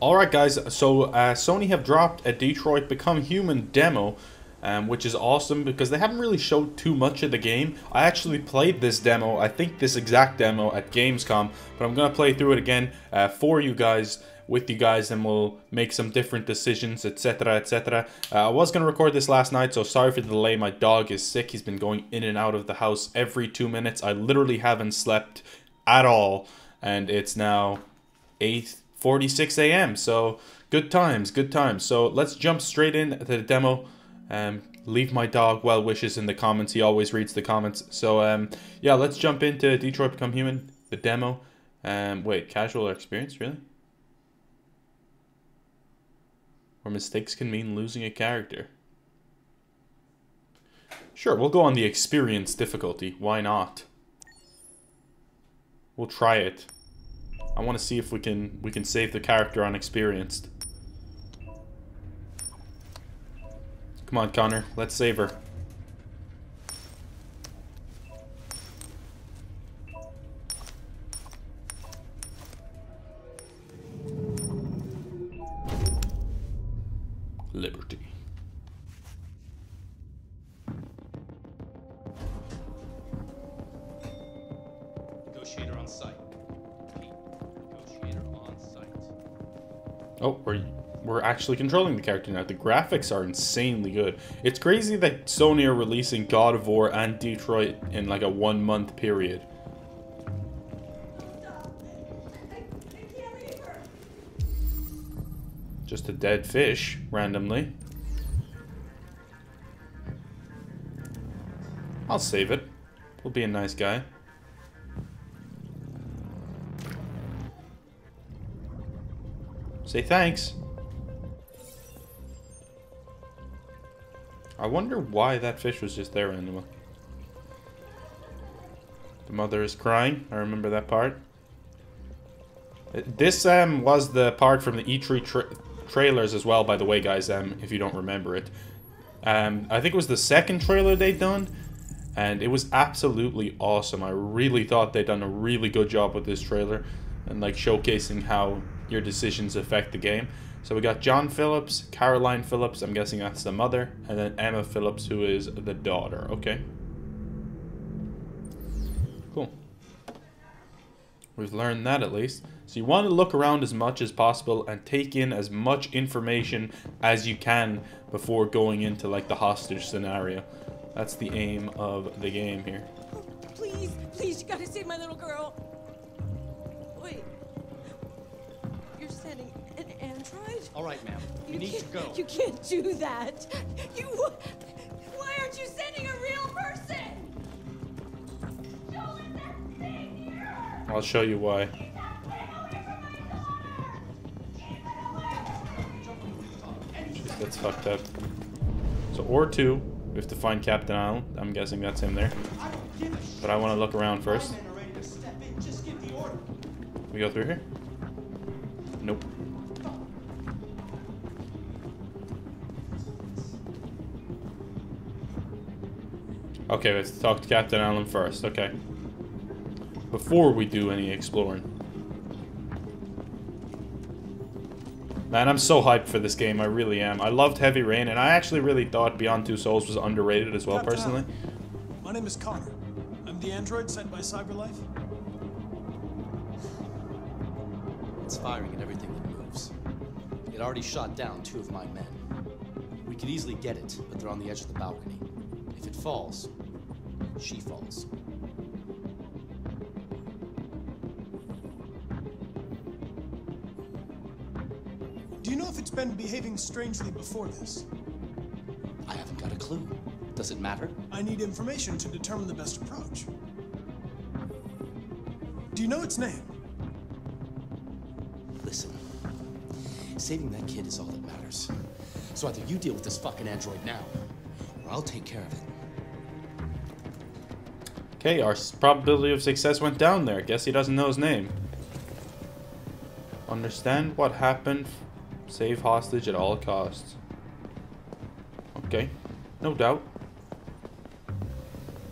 Alright guys, so uh, Sony have dropped a Detroit Become Human demo, um, which is awesome because they haven't really showed too much of the game. I actually played this demo, I think this exact demo at Gamescom, but I'm going to play through it again uh, for you guys, with you guys, and we'll make some different decisions, etc, etc. Uh, I was going to record this last night, so sorry for the delay. My dog is sick, he's been going in and out of the house every two minutes. I literally haven't slept at all, and it's now 8 46 a.m. So good times, good times. So let's jump straight into the demo. Um, leave my dog well wishes in the comments. He always reads the comments. So um, yeah, let's jump into Detroit Become Human, the demo. Um, wait, casual experience, really? Or mistakes can mean losing a character. Sure, we'll go on the experience difficulty. Why not? We'll try it. I want to see if we can we can save the character unexperienced. Come on, Connor. Let's save her. Liberty. Oh, we're we're actually controlling the character now. The graphics are insanely good. It's crazy that Sony are releasing God of War and Detroit in like a one month period. Just a dead fish, randomly. I'll save it. We'll be a nice guy. Say thanks. I wonder why that fish was just there anyway. The mother is crying. I remember that part. Uh, This um was the part from the E3 tra trailers as well, by the way, guys. Um, if you don't remember it, um, I think it was the second trailer they'd done, and it was absolutely awesome. I really thought they'd done a really good job with this trailer, and like showcasing how your decisions affect the game. So we got John Phillips, Caroline Phillips, I'm guessing that's the mother, and then Emma Phillips, who is the daughter. Okay. Cool. We've learned that at least. So you want to look around as much as possible and take in as much information as you can before going into like the hostage scenario. That's the aim of the game here. Oh, please, please, you gotta save my little girl. An android? All right, ma'am. You, need to can't- go. You can't do that. You. Why aren't you sending a real person? Show that thing here. I'll show you why. That's fucked up. So, or two, we have to find Captain Allen. I'm guessing that's him there. But I want to look around first. We go through here? Okay, let's talk to Captain Allen first. Okay. Before we do any exploring. Man, I'm so hyped for this game. I really am. I loved Heavy Rain, and I actually really thought Beyond Two Souls was underrated as well, Captain personally. Allen, My name is Connor. I'm the android sent by CyberLife. It's firing at everything that moves. It already shot down two of my men. We could easily get it, but they're on the edge of the balcony. If it falls, she falls. Do you know if it's been behaving strangely before this? I haven't got a clue. Does it matter? I need information to determine the best approach. Do you know its name? Listen. Saving that kid is all that matters. So either you deal with this fucking android now, or I'll take care of it. Okay, our probability of success went down there. Guess he doesn't know his name. Understand what happened. Save hostage at all costs. Okay, no doubt.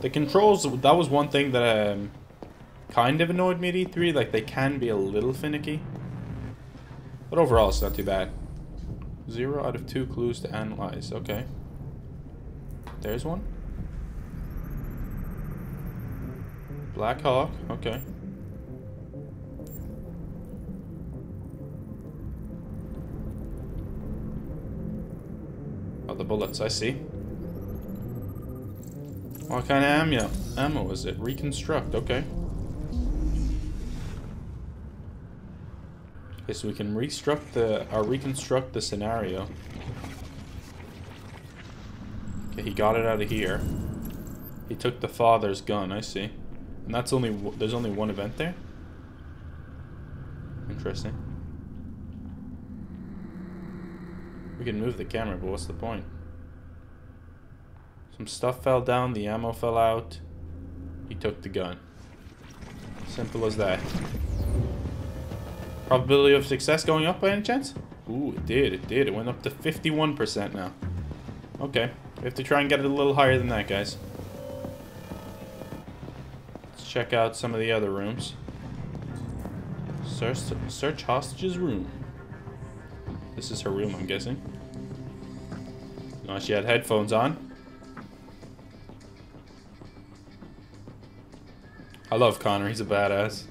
The controls, that was one thing that um, kind of annoyed me at E3. Like, they can be a little finicky. But overall, it's not too bad. Zero out of two clues to analyze. Okay. There's one. Black Hawk. Okay. Oh, the bullets. I see. What kind of ammo? Ammo is it? Reconstruct. Okay. Okay, so we can reconstruct the or reconstruct the scenario. Okay, he got it out of here. He took the father's gun. I see, and that's only there's only one event there. Interesting. We can move the camera, but what's the point? Some stuff fell down, the ammo fell out. He took the gun. Simple as that. Probability of success going up by any chance? Ooh, it did, it did. It went up to 51% now. Okay, we have to try and get it a little higher than that, guys. Check out some of the other rooms. Search, search hostage's room. This is her room, I'm guessing. Oh, she had headphones on. I love Connor, he's a badass.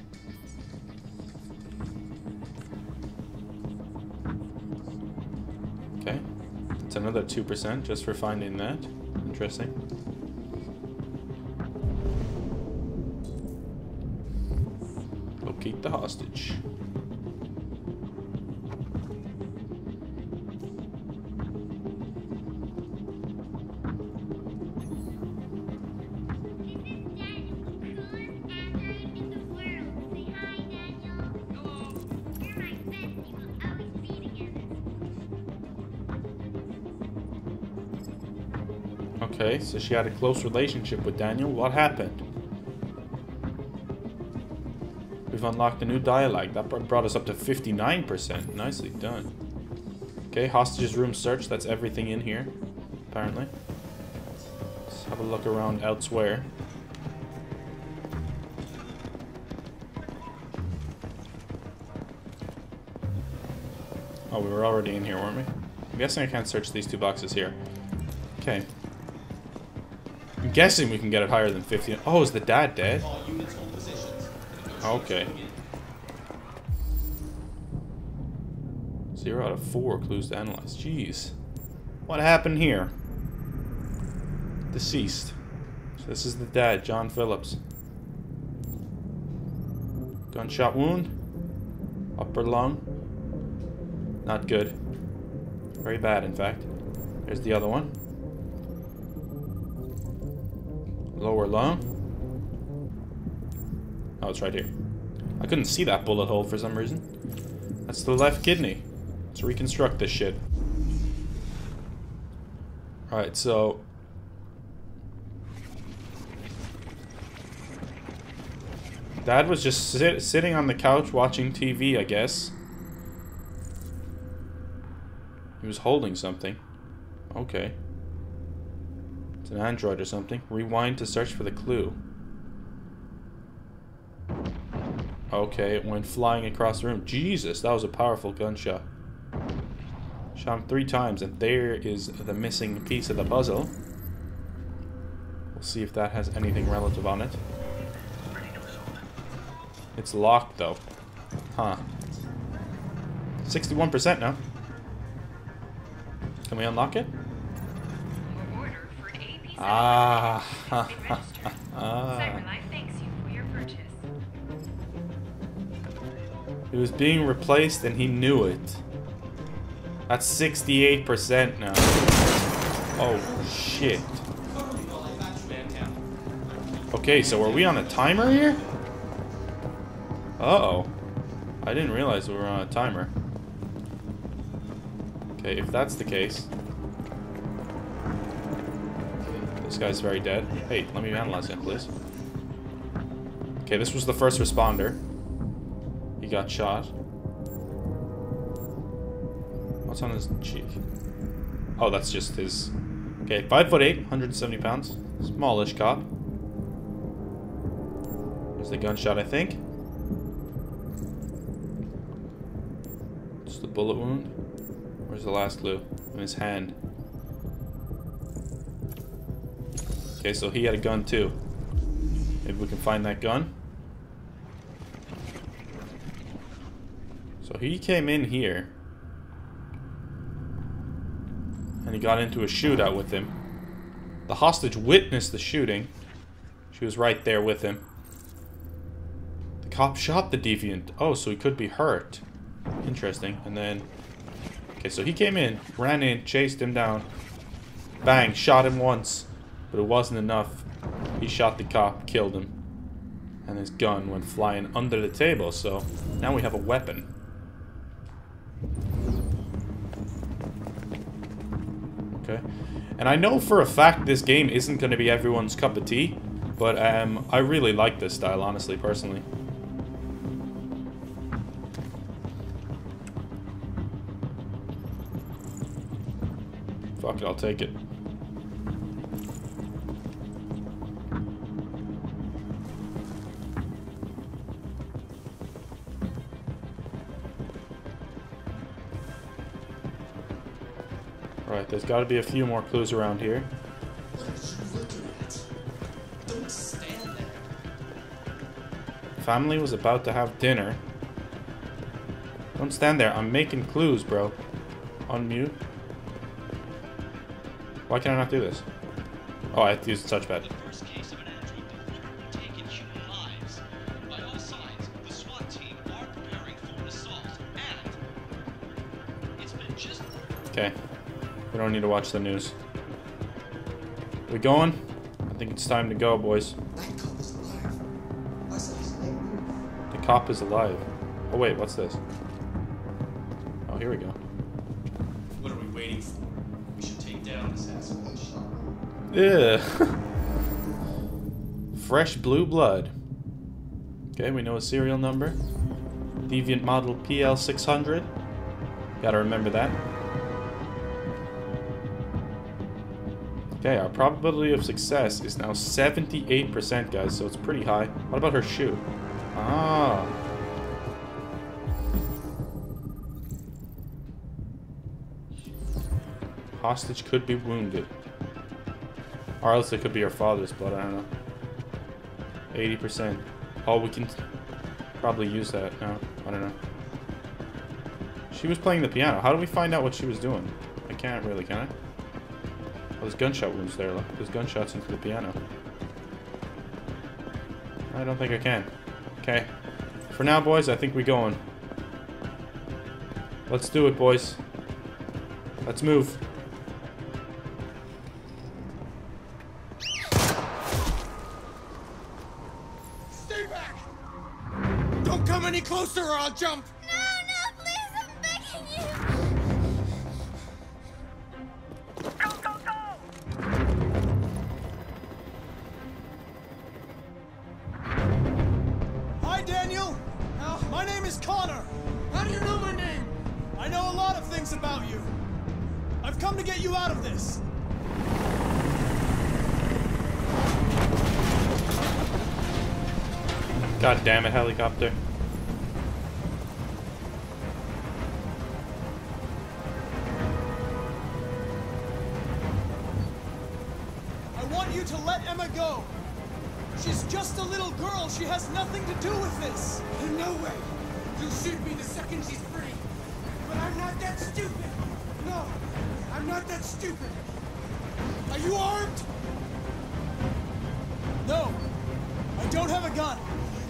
Okay. It's another 2% just for finding that. Interesting. The hostage. Okay, so she had a close relationship with Daniel. What happened? Unlocked a new dialogue. That brought us up to 59%. Nicely done. Okay, hostage's room search. That's everything in here, apparently. Let's have a look around elsewhere. Oh, we were already in here, weren't we? I'm guessing I can't search these two boxes here. Okay. I'm guessing we can get it higher than 50. Oh, is the dad dead? Okay. Zero out of four clues to analyze. Jeez. What happened here? Deceased. So this is the dad, John Phillips. Gunshot wound. Upper lung. Not good. Very bad, in fact. There's the other one. Lower lung. Oh, it's right here. I couldn't see that bullet hole for some reason. That's the left kidney. Let's reconstruct this shit. Alright, so... Dad was just sit sitting on the couch watching TV, I guess. He was holding something. Okay. It's an android or something. Rewind to search for the clue. Okay, it went flying across the room. Jesus, that was a powerful gunshot. Shot him three times, and there is the missing piece of the puzzle. We'll see if that has anything relative on it. It's locked, though. Huh. 61% now. Can we unlock it? Ah. It was being replaced and he knew it. That's 68% now. Oh, shit. Okay, so are we on a timer here? Uh-oh. I didn't realize we were on a timer. Okay, if that's the case... This guy's very dead. Hey, let me analyze him, please. Okay, this was the first responder. He got shot. What's on his cheek? Oh, that's just his... Okay, 5 foot 8, 170 pounds. Smallish cop. There's the gunshot, I think. It's the bullet wound. Where's the last clue? In his hand. Okay, so he had a gun too. Maybe we can find that gun. He came in here. And he got into a shootout with him. The hostage witnessed the shooting. She was right there with him. The cop shot the deviant. Oh, so he could be hurt. Interesting. And then... Okay, so he came in, ran in, chased him down. Bang, shot him once. But it wasn't enough. He shot the cop, killed him. And his gun went flying under the table, so now we have a weapon. Okay. And I know for a fact this game isn't going to be everyone's cup of tea, but um, I really like this style, honestly, personally. Fuck it, I'll take it. There's got to be a few more clues around here. What are you looking at? Don't stand there. Family was about to have dinner. Don't stand there. I'm making clues, bro. Unmute. Why can I not do this? Oh, I have to use the touchpad. The first case of an android delivery taking human lives. By all signs, the SWAT team are preparing for an assault, and it's been just Okay. We don't need to watch the news. We going? I think it's time to go, boys. That cop is alive. I saw his leg move. The cop is alive. Oh, wait, what's this? Oh, here we go. What are we waiting for? We should take down this asshole. Yeah. Fresh blue blood. Okay, we know a serial number. Deviant model PL600. Gotta remember that. Okay, our probability of success is now 78%, guys, so it's pretty high. What about her shoe? Ah. Hostage could be wounded. Or else it could be her father's blood, I don't know. 80%. Oh, we can probably use that now. I don't know. She was playing the piano. How do we find out what she was doing? I can't really, can I? There's gunshot wounds there, look. There's gunshots into the piano. I don't think I can. Okay. For now, boys, I think we're going. Let's do it, boys. Let's move. About you. I've come to get you out of this. God damn it, helicopter. I want you to let Emma go. She's just a little girl. She has nothing to do with this. In no way. You shoot me the second she's stupid. No, I'm not that stupid. Are you armed? No, I don't have a gun.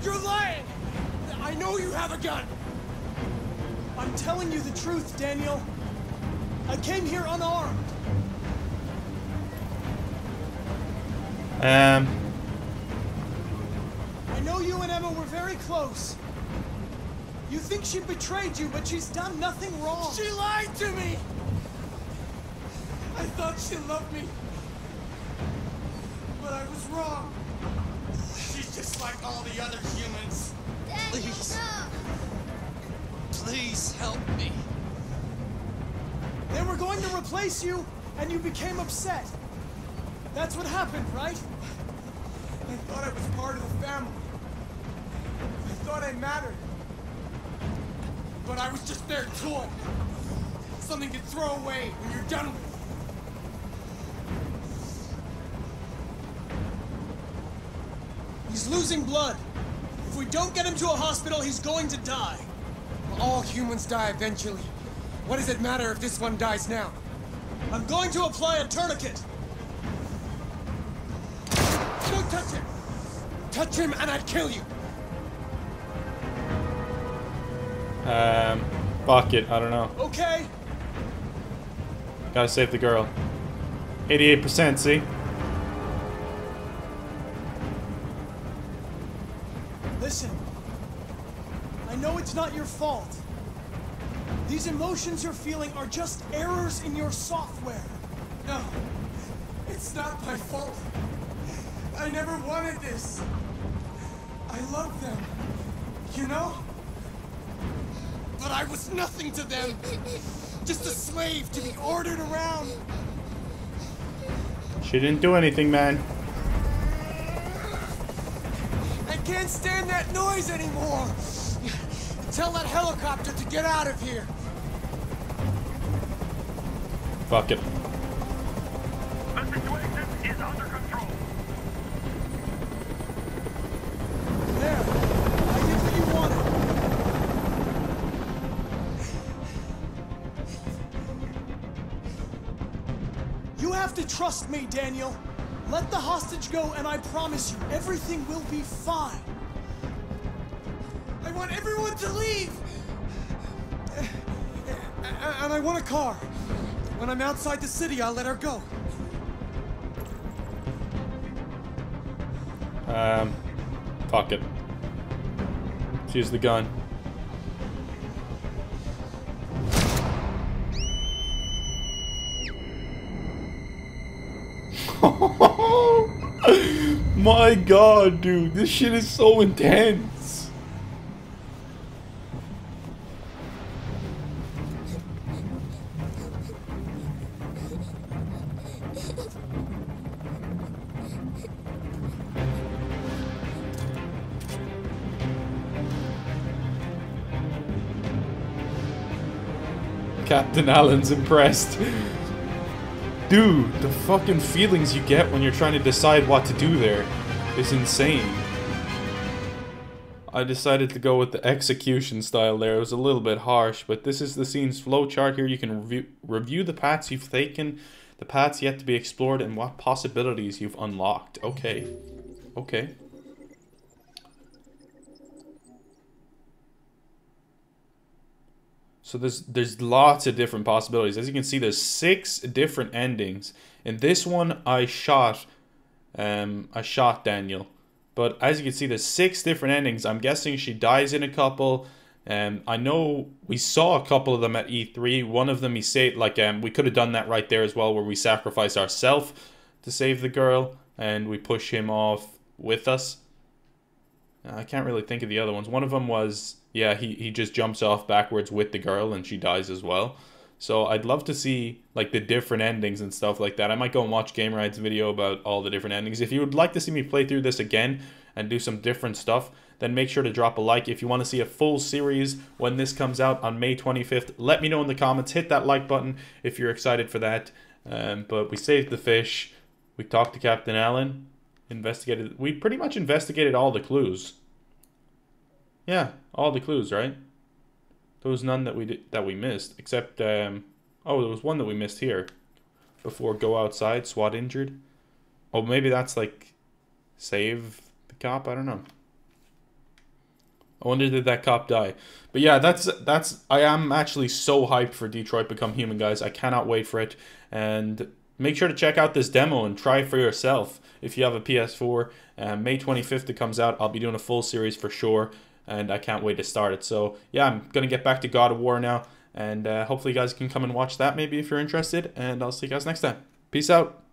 You're lying. I know you have a gun. I'm telling you the truth, Daniel. I came here unarmed. Um, I know you and Emma were very close. You think she betrayed you, but she's done nothing wrong. She lied to me! I thought she loved me. But I was wrong. She's just like all the other humans. Please. Please help me. They were going to replace you, and you became upset. That's what happened, right? I thought I was part of the family. I thought I mattered. But I was just their toy. Something to throw away when you're done with. He's losing blood. If we don't get him to a hospital, he's going to die. All humans die eventually. What does it matter if this one dies now? I'm going to apply a tourniquet. Don't touch him! Touch him and I'd kill you! Um, fuck it. I don't know. Okay? Gotta save the girl. 88%, see? Listen. I know it's not your fault. These emotions you're feeling are just errors in your software. No. It's not my fault. I never wanted this. I love them. You know? But I was nothing to them. Just a slave to be ordered around. She didn't do anything, man. I can't stand that noise anymore. Tell that helicopter to get out of here. Fuck it. You have to trust me, Daniel. Let the hostage go, and I promise you, everything will be fine. I want everyone to leave! And I want a car. When I'm outside the city, I'll let her go. Um, fuck it. Let's use the gun. My god, dude, this shit is so intense. Captain Allen's impressed. Dude, the fucking feelings you get when you're trying to decide what to do there is insane. I decided to go with the execution style there. It was a little bit harsh, but this is the scene's flowchart here. You can review, review the paths you've taken, the paths yet to be explored, and what possibilities you've unlocked. Okay. Okay. So there's there's lots of different possibilities. As you can see, there's six different endings. In this one, I shot, um, I shot Daniel, but as you can see, there's six different endings. I'm guessing she dies in a couple. Um, I know we saw a couple of them at E3. One of them he saved, like um, we could have done that right there as well, where we sacrifice ourselves to save the girl, and we push him off with us. I can't really think of the other ones. One of them was, yeah, he, he just jumps off backwards with the girl and she dies as well. So I'd love to see like the different endings and stuff like that. I might go and watch Game Ride's video about all the different endings. If you would like to see me play through this again and do some different stuff, then make sure to drop a like. If you want to see a full series when this comes out on May 25th, let me know in the comments. Hit that like button if you're excited for that. Um, but we saved the fish. We talked to Captain Allen. Investigated. We pretty much investigated all the clues. Yeah, all the clues, right? There was none that we did, that we missed, except um, oh, there was one that we missed here. Before go outside, SWAT injured. Oh, maybe that's like save the cop. I don't know. I wonder did that cop die? But yeah, that's that's. I am actually so hyped for Detroit Become Human, guys. I cannot wait for it. And make sure to check out this demo and try for yourself if you have a PS4. Uh, May 25th it comes out. I'll be doing a full series for sure, and I can't wait to start it. So yeah, I'm gonna get back to God of War now, and uh, hopefully you guys can come and watch that maybe if you're interested. And I'll see you guys next time. Peace out.